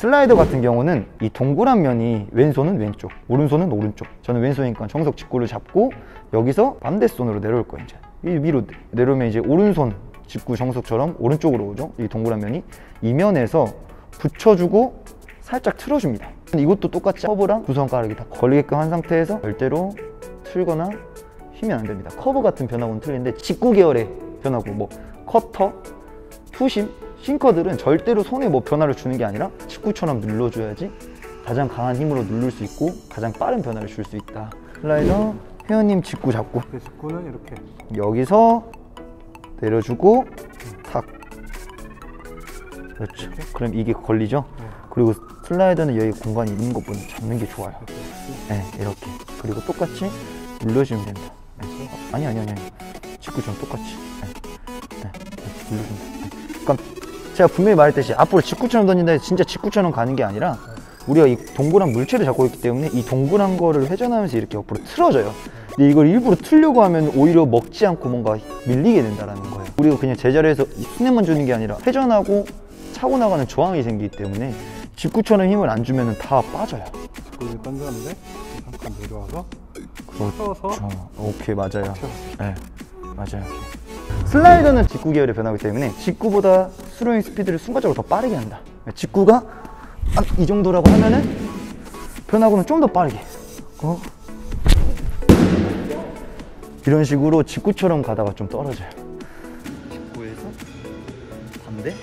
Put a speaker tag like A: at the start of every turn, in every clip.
A: 슬라이더 같은 경우는 이 동그란 면이 왼손은 왼쪽, 오른손은 오른쪽. 저는 왼손이니까 정석 직구를 잡고 여기서 반대손으로 내려올 거예요. 이제 이 위로 내려오면 이제 오른손 직구 정석처럼 오른쪽으로 오죠. 이 동그란 면이 이 면에서 붙여주고 살짝 틀어줍니다. 이것도 똑같이 커브랑 두 손가락이 다 걸리게끔 한 상태에서 절대로 틀거나 휘면 안 됩니다. 커브 같은 변화구는 틀린데 직구 계열의 변화구, 뭐 커터, 투심, 싱커들은 절대로 손에 뭐 변화를 주는 게 아니라 직구처럼 눌러줘야지 가장 강한 힘으로 누를 수 있고 가장 빠른 변화를 줄 수 있다. 슬라이더 회원님 직구 잡고
B: 그 직구는 이렇게
A: 여기서 내려주고 탁 그렇죠 그럼 이게 걸리죠
B: 네.
A: 그리고 슬라이더는 여기 공간이 있는 것보다 잡는 게 좋아요 네 이렇게 그리고 똑같이 눌러주면 됩니다 네. 어, 아니 아니 아니 아니 직구처럼 똑같이 네. 네. 네. 눌러주면 제가 분명히 말했듯이 앞으로 직구처럼 던진다 해서 진짜 직구처럼 가는 게 아니라 우리가 이 동그란 물체를 잡고 있기 때문에 이 동그란 거를 회전하면서 이렇게 옆으로 틀어져요. 근데 이걸 일부러 틀려고 하면 오히려 먹지 않고 뭔가 밀리게 된다는 거예요. 우리가 그냥 제자리에서 이 스냅만 주는 게 아니라 회전하고 차고 나가는 저항이 생기기 때문에 직구처럼 힘을 안 주면 다 빠져요.
B: 직구를 던졌는데 잠깐 내려와서
A: 그렇죠. 오케이 맞아요. 네, 맞아요. 슬라이더는 직구 계열의 변화기 때문에 직구보다 스로잉 스피드를 순간적으로 더 빠르게 한다. 직구가 아, 이 정도라고 하면은 변화구는 좀 더 빠르게. 어? 이런 식으로 직구처럼 가다가 좀 떨어져요. 직구에서 반대.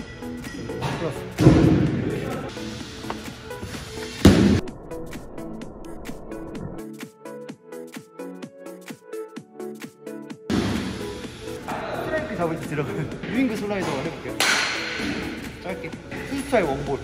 A: 스트라이크 잡을 때 들어가는 유인그 슬라이더 해볼게요. 짧게. 투스타일 원볼.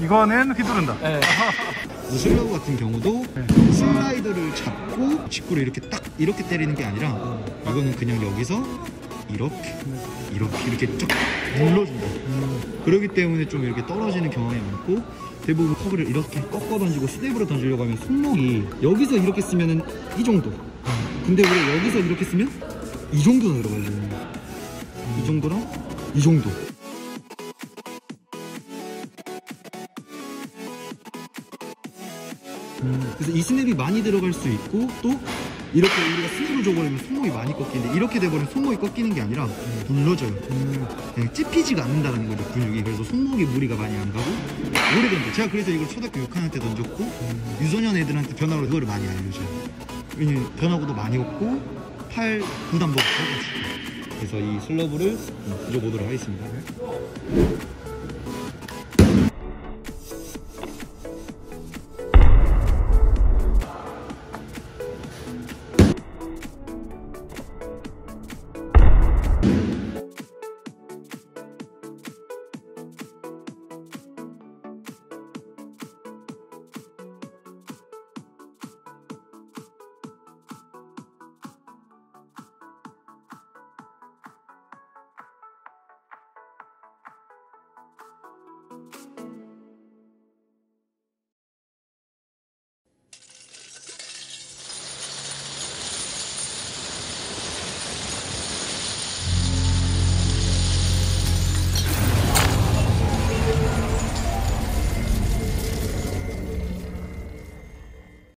B: 이거는 휘두른다.
C: slurve 같은 경우도 슬라이더를 잡고 직구를 이렇게 딱 이렇게 때리는 게 아니라 이거는 그냥 여기서 이렇게 이렇게 이렇게 쫙 눌러준다. 그렇기 때문에 좀 이렇게 떨어지는 경향이 많고 대부분 커브를 이렇게 꺾어 던지고 스냅으로 던지려고 하면 손목이 여기서 이렇게 쓰면은 이 정도. 근데 우리가 여기서 이렇게 쓰면 이 정도나 들어가야 돼요. 이 정도랑 이 정도. 그래서 이 스냅이 많이 들어갈 수 있고 또 이렇게 우리가 스냅을 줘버리면 손목이 많이 꺾이는데 이렇게 돼버리면 손목이 꺾이는 게 아니라 눌러져요. 그냥 찝히지가 않는다는 거죠 근육이. 그래서 손목에 무리가 많이 안 가고 오래 던져. 제가 그래서 이걸 초등학교 6학년 때 던졌고 유소년 애들한테 변화로 그거를 많이 알려줘요. 왜냐면 변화구도 많이 없고 팔 부담도 없고 그래서 이 슬러브를 던져보도록 하겠습니다.